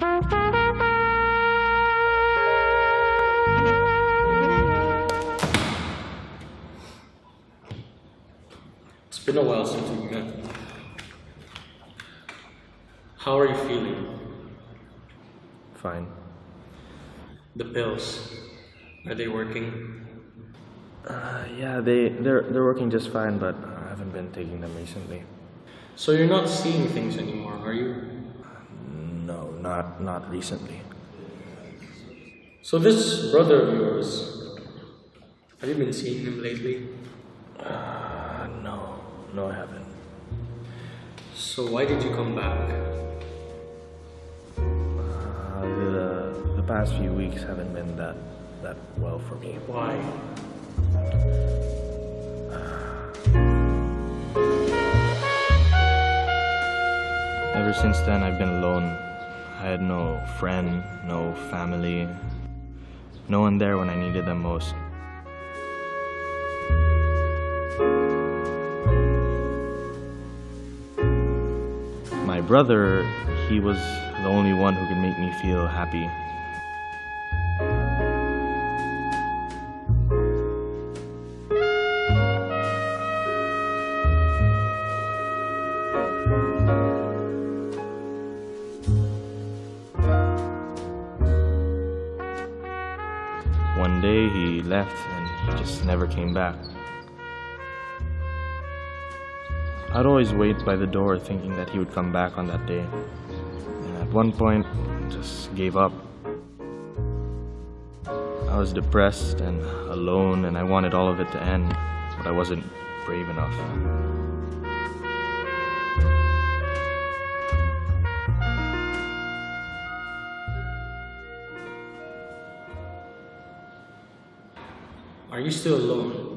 It's been a while since we met. How are you feeling? Fine. The pills, are they working? Uh, yeah, they they're they're working just fine, but I haven't been taking them recently. So you're not seeing things anymore, are you? No, not not recently. So this brother of yours, have you been seeing him lately? Uh, no, no, I haven't. So why did you come back? Uh, the the past few weeks haven't been that that well for me. Why? Ever since then, I've been alone. I had no friend, no family, no one there when I needed them most. My brother, he was the only one who could make me feel happy. One day he left and he just never came back. I'd always wait by the door thinking that he would come back on that day. And at one point, just gave up. I was depressed and alone and I wanted all of it to end, but I wasn't brave enough. Are you still alone?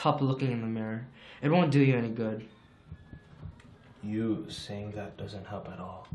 Stop looking in the mirror. It won't do you any good. You saying that doesn't help at all.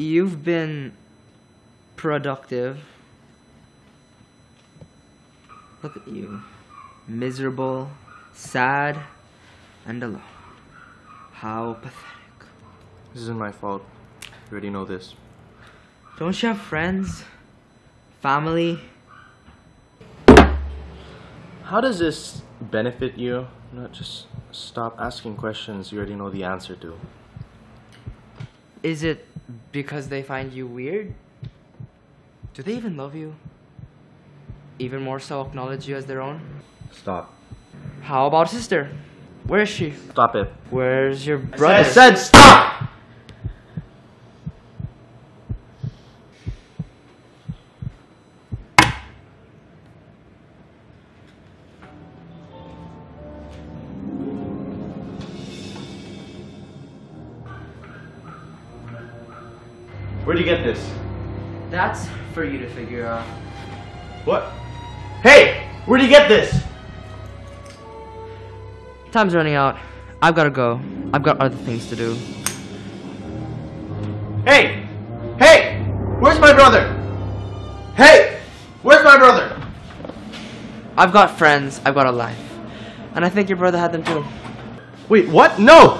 You've been productive. Look at you. Miserable, sad, and alone. How pathetic. This isn't my fault. You already know this. Don't you have friends? Family? How does this benefit you? Not just stop asking questions you already know the answer to. Is it because they find you weird? Do they even love you? Even more so acknowledge you as their own? Stop. How about sister? Where is she? Stop it. Where's your brother? I said stop! Where'd you figure out. What? Hey! Where'd you get this? Time's running out. I've gotta go. I've got other things to do. Hey! Hey! Where's my brother? Hey! Where's my brother? I've got friends. I've got a life. And I think your brother had them too. Wait, what? No!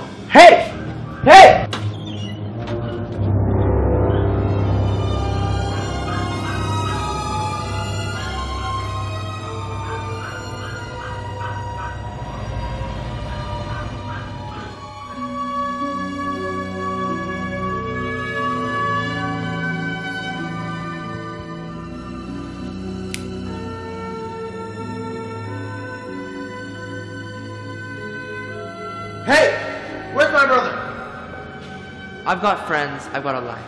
Hey! Where's my brother? I've got friends. I've got a life.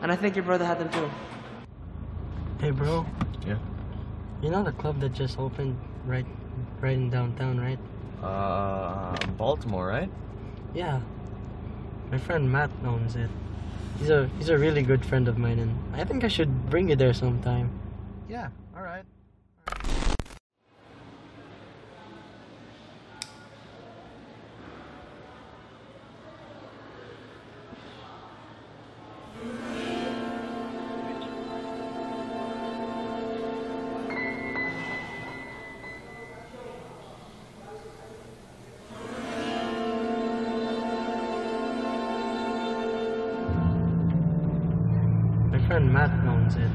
And I think your brother had them too. Hey, bro. Yeah. You know the club that just opened right, right in downtown, right? Uh, Baltimore, right? Yeah. My friend Matt owns it. He's a he's a really good friend of mine, and I think I should bring you there sometime. Yeah, alright. Matt owns it.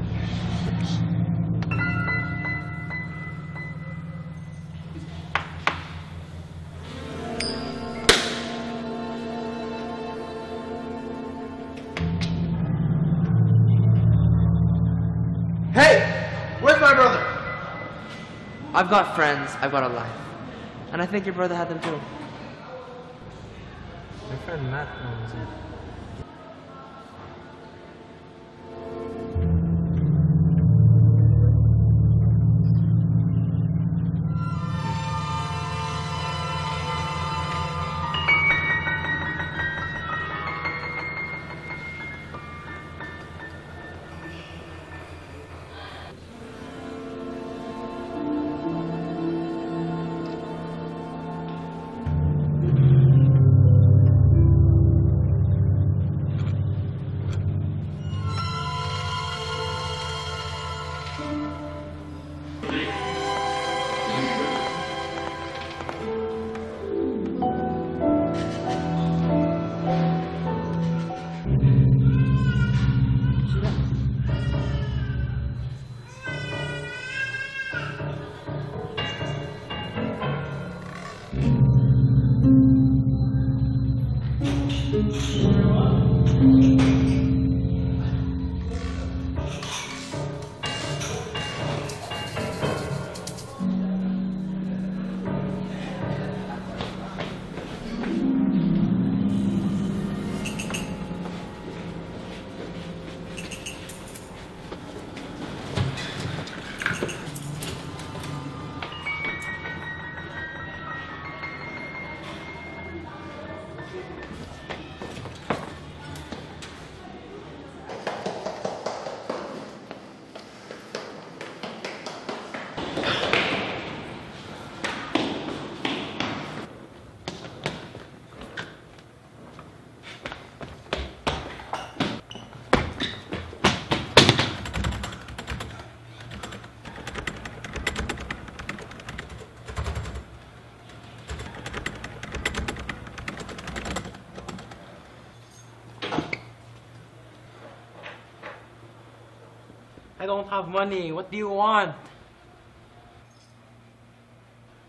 Hey! Where's my brother? I've got friends. I've got a life. And I think your brother had them too. My friend Matt owns it. Don't have money. What do you want?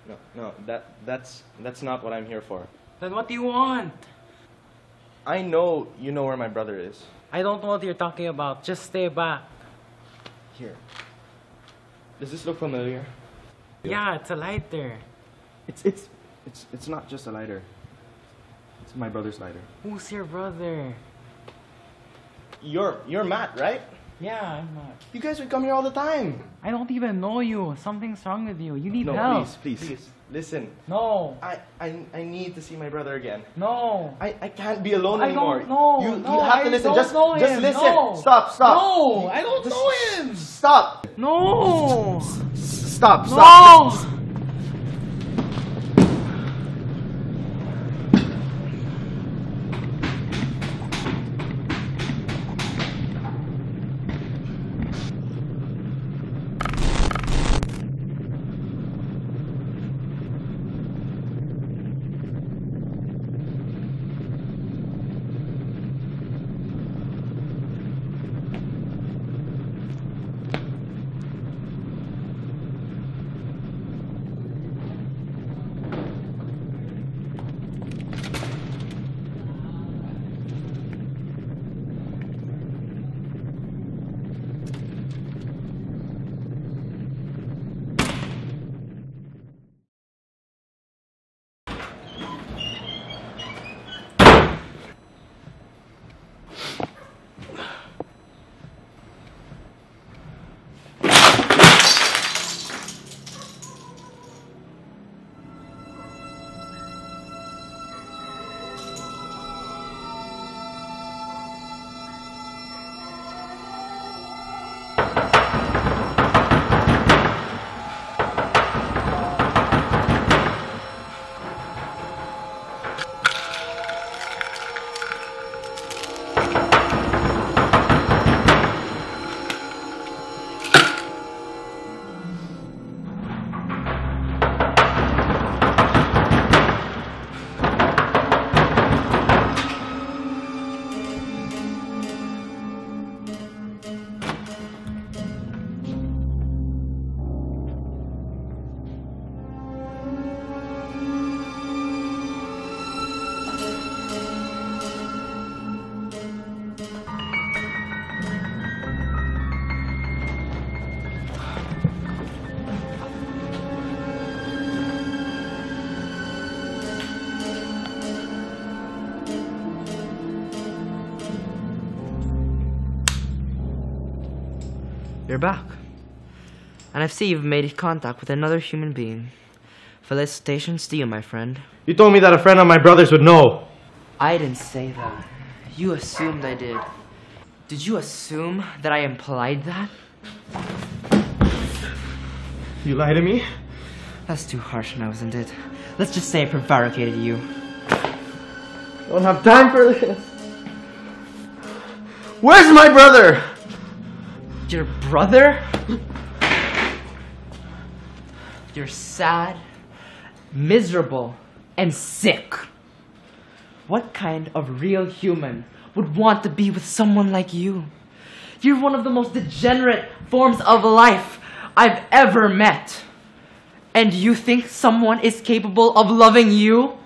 No, no, that that's that's not what I'm here for. Then what do you want? I know you know where my brother is. I don't know what you're talking about. Just stay back. Here. Does this look familiar? Yeah, it's a lighter. It's it's it's it's not just a lighter. It's my brother's lighter. Who's your brother? You're you're Matt, right? Yeah, I'm not. You guys would come here all the time. I don't even know you. Something's wrong with you. You need help. No, help. please, please, listen. No. I, I, I need to see my brother again. No. I, I can't be alone I anymore. don't know. You, no, you have to listen. Just, just listen. No. Stop, stop. No, I don't Just know him. Stop. No. Stop, stop. No. You're back. And I see you've made contact with another human being. Felicitations to you, my friend. You told me that a friend of my brother's would know. I didn't say that. You assumed I did. Did you assume that I implied that? You lie to me? That's too harsh now, isn't it? Let's just say I prevaricated you. I don't have time for this. Where's my brother? Your brother? You're sad, miserable, and sick. What kind of real human would want to be with someone like you? You're one of the most degenerate forms of life I've ever met. And you think someone is capable of loving you?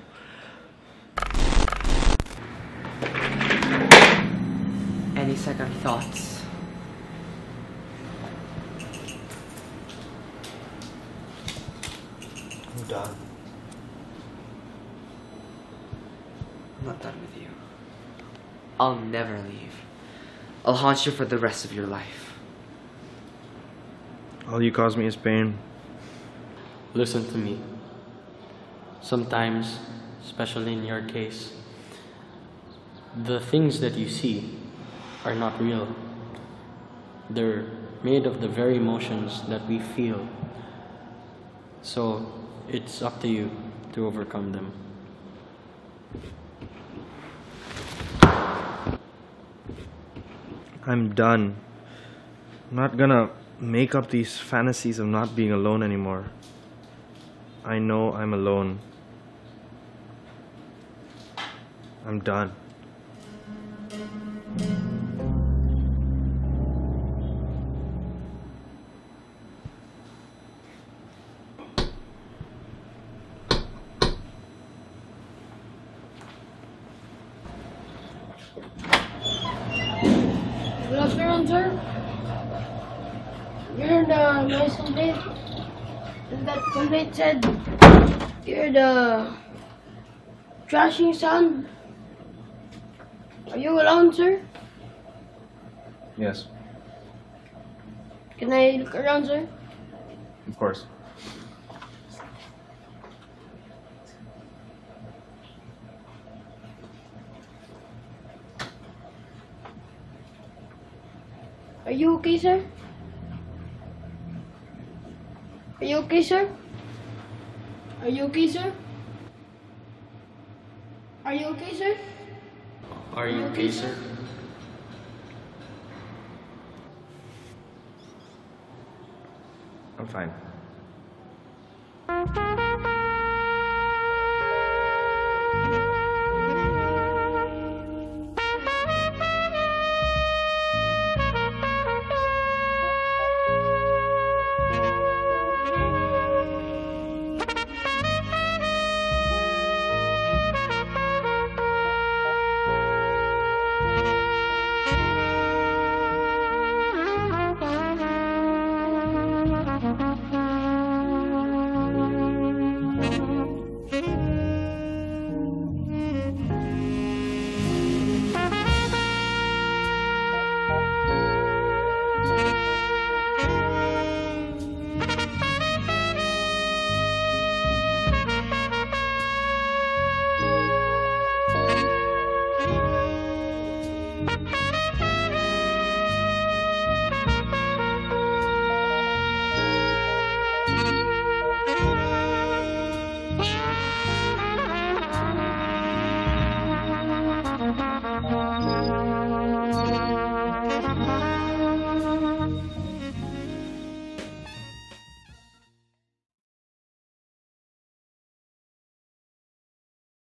Any second thoughts? I'm done. I'm not done with you. I'll never leave. I'll haunt you for the rest of your life. All you cause me is pain. Listen to me. Sometimes, especially in your case, the things that you see are not real. They're made of the very emotions that we feel. So, it's up to you to overcome them. I'm done. I'm not gonna make up these fantasies of not being alone anymore. I know I'm alone. I'm done. That complaint said you're uh, the trashing sound. Are you alone, sir? Yes. Can I look around, sir? Of course. Are you okay, sir? Are you okay, sir? Are you okay, sir? Are you okay, sir? Are you okay, sir? I'm fine.